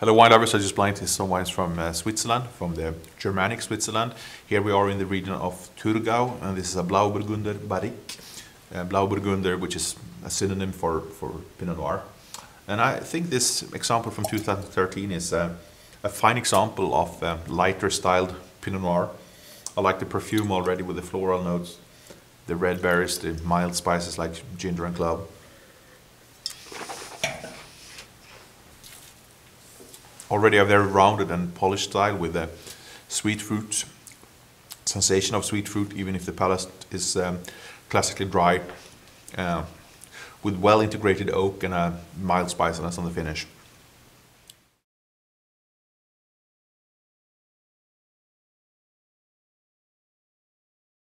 Hello wine lovers, I just blind blinded some wines from uh, Switzerland, from the Germanic Switzerland. Here we are in the region of Thurgau, and this is a Blauburgunder Barrique. Uh, Blauburgunder, which is a synonym for, for Pinot Noir. And I think this example from 2013 is uh, a fine example of uh, lighter styled Pinot Noir. I like the perfume already with the floral notes, the red berries, the mild spices like ginger and clove. Already a very rounded and polished style with a sweet fruit sensation of sweet fruit, even if the palate is um, classically dry, uh, with well integrated oak and a mild spiciness on the finish.